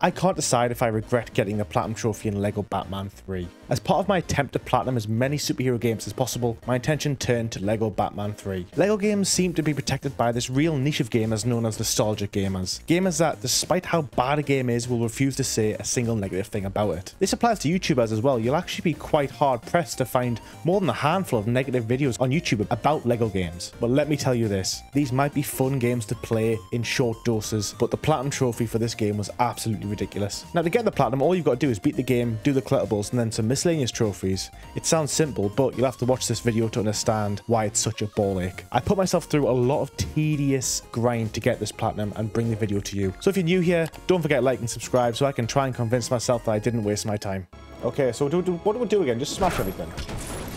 I can't decide if I regret getting the Platinum Trophy in LEGO Batman 3. As part of my attempt to platinum as many superhero games as possible, my attention turned to LEGO Batman 3. LEGO games seem to be protected by this real niche of gamers known as nostalgic gamers. Gamers that, despite how bad a game is, will refuse to say a single negative thing about it. This applies to YouTubers as well. You'll actually be quite hard pressed to find more than a handful of negative videos on YouTube about LEGO games. But let me tell you this, these might be fun games to play in short doses, but the Platinum Trophy for this game was absolutely ridiculous. Now to get the platinum, all you've got to do is beat the game, do the collectibles, and then some miscellaneous trophies. It sounds simple, but you'll have to watch this video to understand why it's such a ball ache. I put myself through a lot of tedious grind to get this platinum and bring the video to you. So if you're new here, don't forget like and subscribe so I can try and convince myself that I didn't waste my time. Okay, so do, do, what do we do again? Just smash everything.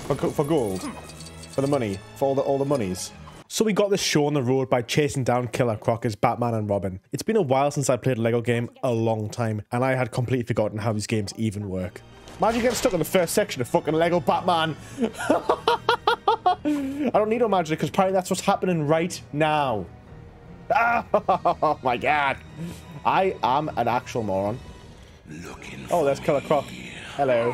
For, for gold. For the money. For all the, all the monies. So we got this show on the road by chasing down Killer Croc as Batman and Robin. It's been a while since I played a LEGO game, a long time, and I had completely forgotten how these games even work. Imagine getting stuck in the first section of fucking LEGO Batman. I don't need to imagine it because apparently that's what's happening right now. Oh my god. I am an actual moron. Looking oh, there's Killer Croc. Hello.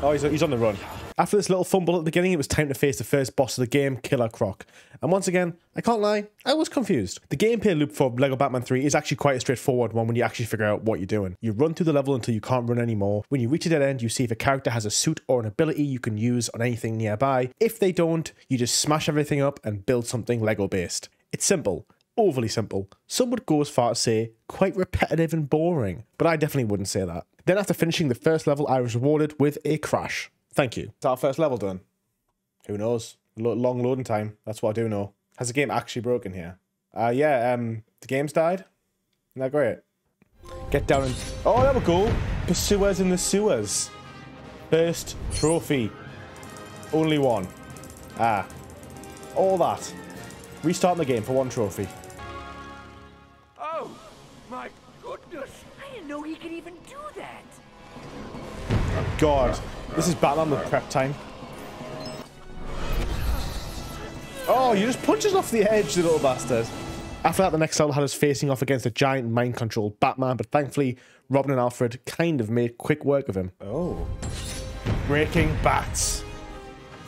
Oh, he's, he's on the run. After this little fumble at the beginning, it was time to face the first boss of the game, Killer Croc. And once again, I can't lie, I was confused. The gameplay loop for LEGO Batman 3 is actually quite a straightforward one when you actually figure out what you're doing. You run through the level until you can't run anymore. When you reach a dead end, you see if a character has a suit or an ability you can use on anything nearby. If they don't, you just smash everything up and build something LEGO based. It's simple overly simple. Some would go as far as say quite repetitive and boring, but I definitely wouldn't say that. Then after finishing the first level, I was rewarded with a crash. Thank you. Is our first level done? Who knows? long loading time. That's what I do know. Has the game actually broken here? Uh, yeah, um, the game's died. Isn't that great? Get down and... Oh, that was cool. Pursuers in the sewers. First trophy. Only one. Ah. All that. Restarting the game for one trophy. Oh, my goodness. I didn't know he could even do that. God. This is Batman with prep time. Oh, you just punch us off the edge, the little bastard. After that, the next level had us facing off against a giant mind-controlled Batman, but thankfully, Robin and Alfred kind of made quick work of him. Oh. Breaking bats.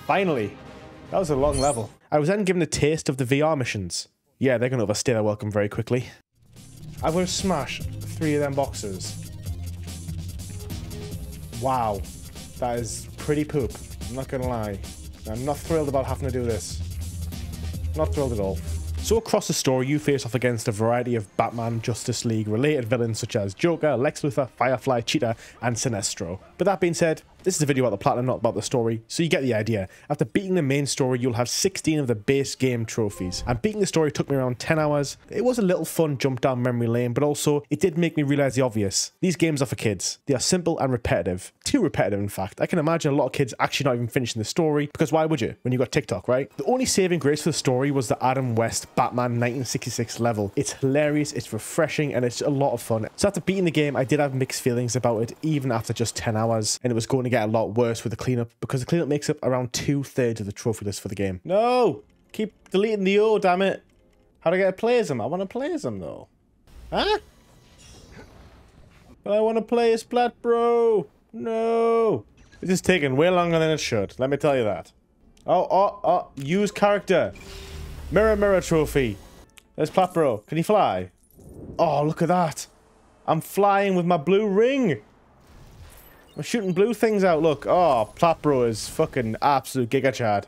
Finally. That was a long level. I was then given a taste of the VR missions. Yeah, they're going to overstay their welcome very quickly. I'm going to smash three of them boxes. Wow. That is pretty poop. I'm not gonna lie. I'm not thrilled about having to do this. Not thrilled at all. So across the story, you face off against a variety of Batman Justice League related villains such as Joker, Lex Luthor, Firefly, Cheetah, and Sinestro. But that being said, this is a video about the platinum, not about the story, so you get the idea. After beating the main story, you'll have 16 of the base game trophies. And beating the story took me around 10 hours. It was a little fun jump down memory lane, but also it did make me realize the obvious. These games are for kids. They are simple and repetitive. Too repetitive, in fact. I can imagine a lot of kids actually not even finishing the story, because why would you when you got TikTok, right? The only saving grace for the story was the Adam West Batman 1966 level. It's hilarious, it's refreshing, and it's a lot of fun. So after beating the game, I did have mixed feelings about it, even after just 10 hours, and it was going to get a lot worse with the cleanup because the cleanup makes up around two thirds of the trophy list for the game. No! Keep deleting the O, damn it. How do I get to play as him? I want to play as him though. Huh? But I want to play as Splat Bro. No. This is taking way longer than it should. Let me tell you that. Oh, oh, oh. Use character. Mirror, mirror trophy. There's Plat Bro. Can he fly? Oh, look at that. I'm flying with my blue ring. I'm shooting blue things out, look. Oh, Platbro is fucking absolute giga chad.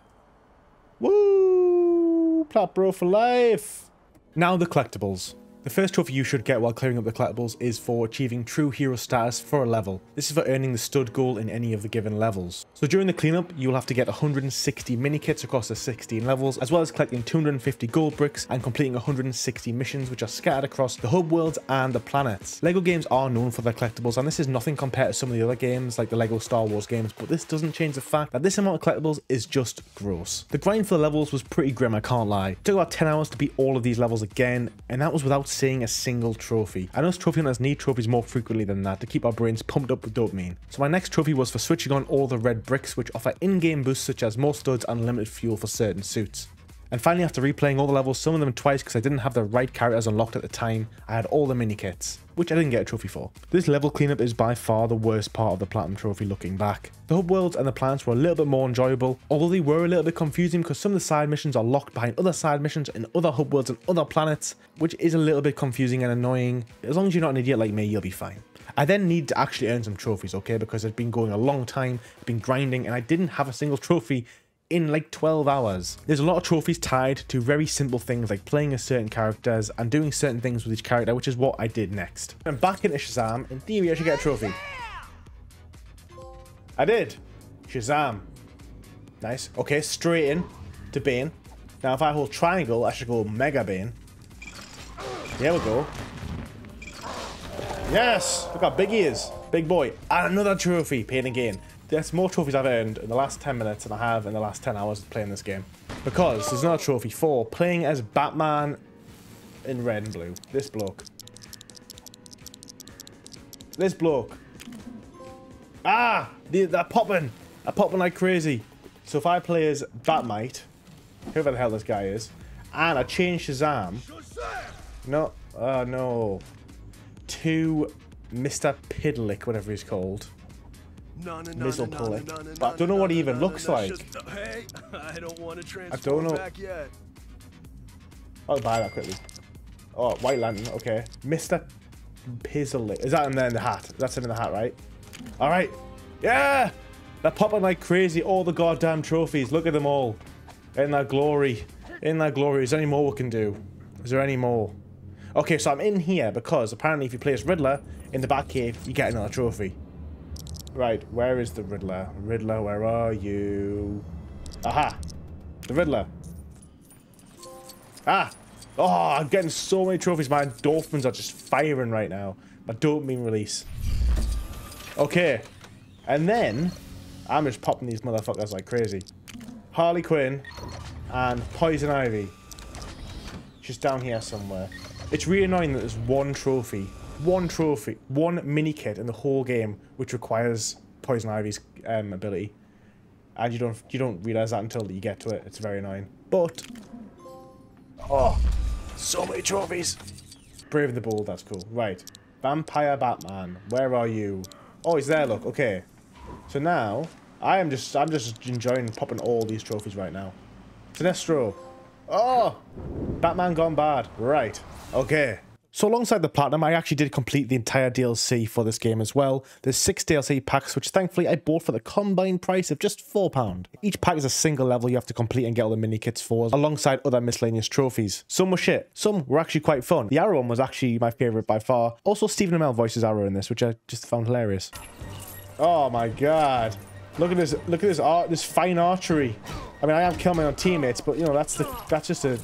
Woo! Platbro for life! Now the collectibles. The first trophy you should get while clearing up the collectibles is for achieving true hero status for a level. This is for earning the stud goal in any of the given levels. So during the cleanup, you'll have to get 160 mini kits across the 16 levels, as well as collecting 250 gold bricks and completing 160 missions which are scattered across the hub worlds and the planets. LEGO games are known for their collectibles and this is nothing compared to some of the other games like the LEGO Star Wars games, but this doesn't change the fact that this amount of collectibles is just gross. The grind for the levels was pretty grim, I can't lie. It took about 10 hours to beat all of these levels again, and that was without seeing a single trophy. I know trophy hunters need trophies more frequently than that to keep our brains pumped up with dopamine. So my next trophy was for switching on all the red bricks which offer in-game boosts such as more studs and limited fuel for certain suits. And finally, after replaying all the levels, some of them twice because I didn't have the right characters unlocked at the time, I had all the mini kits, which I didn't get a trophy for. This level cleanup is by far the worst part of the Platinum Trophy looking back. The hub worlds and the planets were a little bit more enjoyable, although they were a little bit confusing because some of the side missions are locked behind other side missions in other hub worlds and other planets, which is a little bit confusing and annoying. As long as you're not an idiot like me, you'll be fine. I then need to actually earn some trophies, okay, because it's been going a long time, I've been grinding, and I didn't have a single trophy in like 12 hours. There's a lot of trophies tied to very simple things like playing as certain characters and doing certain things with each character, which is what I did next. And back into Shazam, in theory I should get a trophy. I did. Shazam. Nice. Okay, straight in to Bane. Now if I hold triangle, I should go Mega Bane. There we go. Yes! Look how big he is. Big boy. And another trophy. Bane again. There's more trophies I've earned in the last 10 minutes than I have in the last 10 hours of playing this game. Because there's another trophy for playing as Batman in red and blue. This bloke. This bloke. Ah! They, they're popping. They're popping like crazy. So if I play as Batmite, whoever the hell this guy is, and I change Shazam. No. Oh, no. To Mr. Pidlick, whatever he's called. Mizzle Pullick. But I don't know what he even looks like. I don't want to know. back yet. I'll buy that quickly. Oh, White Lantern, okay. Mr. Pizzle. Is that in there in the hat? That's in the hat, right? Alright. Yeah! They're popping like crazy. All the goddamn trophies. Look at them all. In their glory. In their glory. Is there any more we can do? Is there any more? Okay, so I'm in here because apparently if you play as Riddler in the Batcave, you get another trophy. Right, where is the Riddler? Riddler, where are you? Aha! The Riddler. Ah! Oh, I'm getting so many trophies. My endorphins are just firing right now. My dopamine release. Okay. And then, I'm just popping these motherfuckers like crazy. Harley Quinn and Poison Ivy. She's down here somewhere. It's really annoying that there's one trophy, one trophy, one mini kit in the whole game which requires Poison Ivy's um, ability, and you don't you don't realize that until you get to it. It's very annoying. But oh, so many trophies. Brave the Bold, that's cool. Right, Vampire Batman, where are you? Oh, he's there. Look, okay. So now I am just I'm just enjoying popping all these trophies right now. Sinestro. Oh, Batman gone bad. Right. Okay. So alongside the Platinum, I actually did complete the entire DLC for this game as well. There's six DLC packs, which thankfully I bought for the combined price of just £4. Each pack is a single level you have to complete and get all the mini kits for, alongside other miscellaneous trophies. Some were shit, some were actually quite fun. The Arrow one was actually my favourite by far. Also, Stephen Amell voices Arrow in this, which I just found hilarious. Oh my god. Look at this, look at this art, this fine archery. I mean, I am killing my own teammates, but you know, that's the, that's just a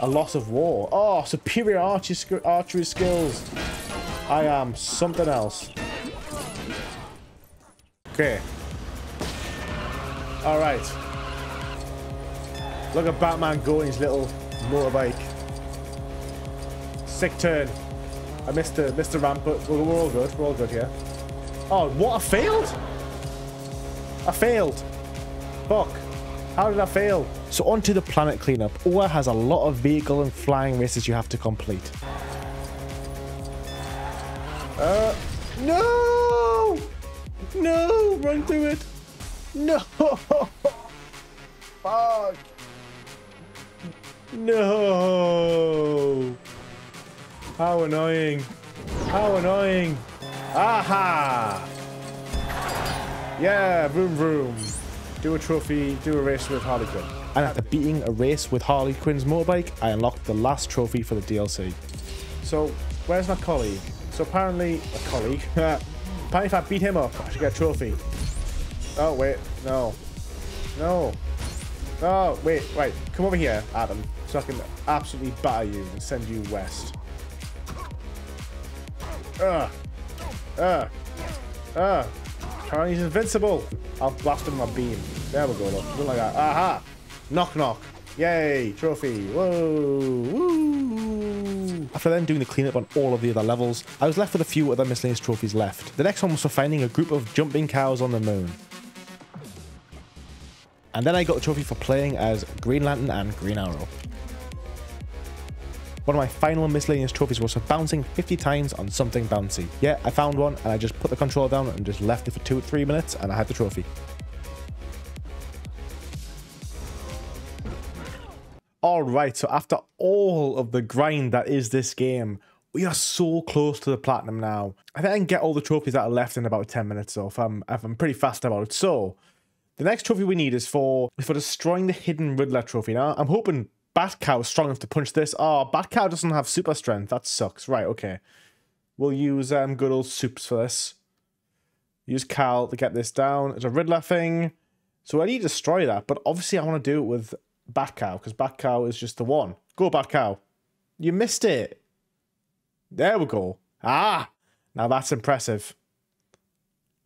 a loss of war. Oh, superior archery, archery skills. I am something else. Okay. Alright. Look at Batman going his little motorbike. Sick turn. I missed the, missed the ramp, but we're all good. We're all good here. Oh, what? I failed? I failed. Fuck. How did I fail? So onto the planet cleanup. Oa has a lot of vehicle and flying races you have to complete. Uh, no! No! Run through it! No! Fuck! No! How annoying! How annoying! Aha! Yeah, vroom vroom do a trophy, do a race with Harley Quinn. And after beating a race with Harley Quinn's motorbike, I unlocked the last trophy for the DLC. So, where's my colleague? So apparently, a colleague, apparently if I beat him up, I should get a trophy. Oh, wait, no. No. Oh, wait, wait, come over here, Adam, so I can absolutely batter you and send you west. Ugh. Ugh. Ugh. Apparently he's invincible. I'll blast him with my beam. There we go, look. Something like that. Aha! Knock knock. Yay! Trophy. Whoa! Woo! After then doing the cleanup on all of the other levels, I was left with a few other miscellaneous trophies left. The next one was for finding a group of jumping cows on the moon. And then I got a trophy for playing as Green Lantern and Green Arrow. One of my final miscellaneous trophies was for bouncing 50 times on something bouncy. Yeah, I found one and I just put the controller down and just left it for two or three minutes and I had the trophy. Alright, so after all of the grind that is this game, we are so close to the platinum now. I think I can get all the trophies that are left in about 10 minutes so if I'm, if I'm pretty fast about it. So, the next trophy we need is for, for destroying the hidden Riddler trophy. Now, I'm hoping Bat Cow is strong enough to punch this. Oh, Bat Cow doesn't have super strength. That sucks. Right, okay. We'll use um, good old Supes for this. Use Cal to get this down. There's a Riddler thing. So I need to destroy that. But obviously I want to do it with Bat Cow. Because Bat Cow is just the one. Go Bat Cow. You missed it. There we go. Ah! Now that's impressive.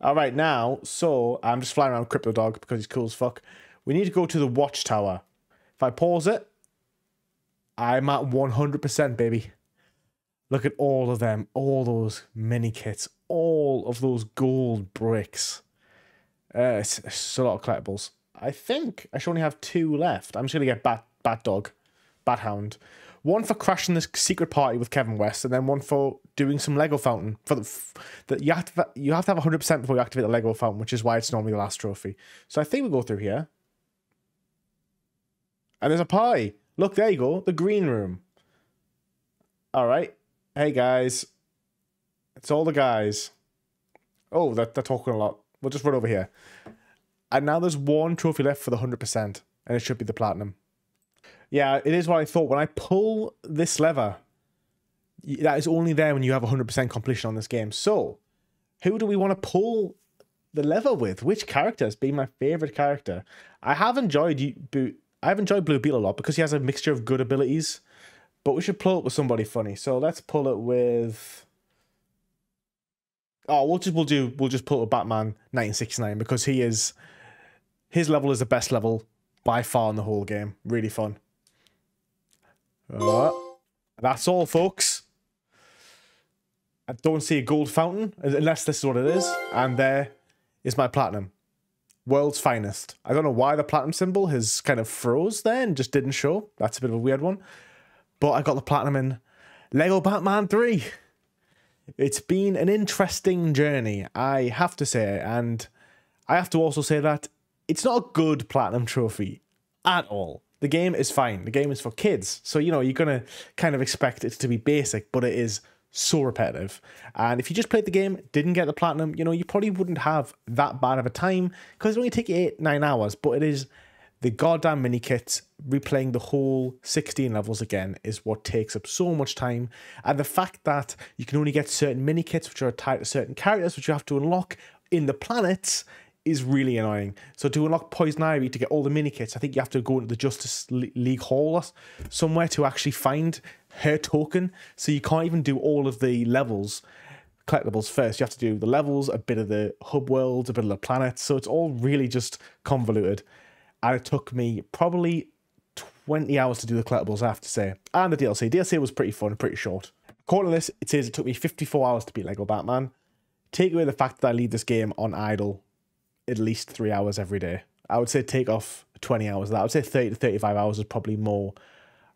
Alright, now, so I'm just flying around Krypto Dog because he's cool as fuck. We need to go to the watchtower. If I pause it, I'm at 100%, baby. Look at all of them, all those mini kits, all of those gold bricks. Uh, it's, it's a lot of collectibles. I think I should only have two left. I'm just going to get Bat, Bat Dog, Bat Hound. One for crashing this secret party with Kevin West, and then one for doing some Lego fountain. For the, the you have to you have to have 100 percent before you activate the Lego fountain, which is why it's normally the last trophy. So I think we go through here, and there's a pie. Look, there you go. The green room. All right. Hey, guys. It's all the guys. Oh, they're, they're talking a lot. We'll just run over here. And now there's one trophy left for the 100%, and it should be the platinum. Yeah, it is what I thought. When I pull this lever, that is only there when you have 100% completion on this game. So, who do we want to pull the lever with? Which character has been my favorite character? I have enjoyed I've enjoyed Blue Beetle a lot because he has a mixture of good abilities. But we should pull it with somebody funny. So let's pull it with. Oh, we'll just we'll do we'll just pull it with Batman 1969 because he is his level is the best level by far in the whole game. Really fun. That's all, folks. I don't see a gold fountain unless this is what it is, and there is my platinum world's finest. I don't know why the platinum symbol has kind of froze there and just didn't show. That's a bit of a weird one. But I got the platinum in Lego Batman 3. It's been an interesting journey, I have to say. And I have to also say that it's not a good platinum trophy at all. The game is fine. The game is for kids. So, you know, you're going to kind of expect it to be basic, but it is so repetitive. And if you just played the game, didn't get the platinum, you know, you probably wouldn't have that bad of a time because it only take eight, nine hours, but it is the goddamn mini kits replaying the whole 16 levels again is what takes up so much time. And the fact that you can only get certain mini kits which are tied to certain characters, which you have to unlock in the planets, is really annoying. So to unlock Poison Ivy to get all the mini kits, I think you have to go into the Justice League Hall or somewhere to actually find her token. So you can't even do all of the levels collectibles first. You have to do the levels, a bit of the hub worlds, a bit of the planets. So it's all really just convoluted. And it took me probably 20 hours to do the collectibles, I have to say. And the DLC. DLC was pretty fun, pretty short. According to this, it says it took me 54 hours to beat Lego Batman. Take away the fact that I leave this game on idle at least three hours every day. I would say take off 20 hours of that. I would say 30 to 35 hours is probably more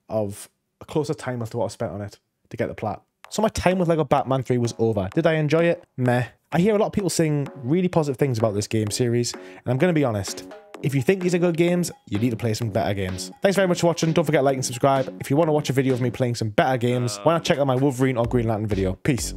of a closer time as to what I spent on it to get the plat. So my time with LEGO Batman 3 was over. Did I enjoy it? Meh. I hear a lot of people saying really positive things about this game series, and I'm going to be honest. If you think these are good games, you need to play some better games. Thanks very much for watching. Don't forget to like and subscribe. If you want to watch a video of me playing some better games, why not check out my Wolverine or Green Lantern video. Peace.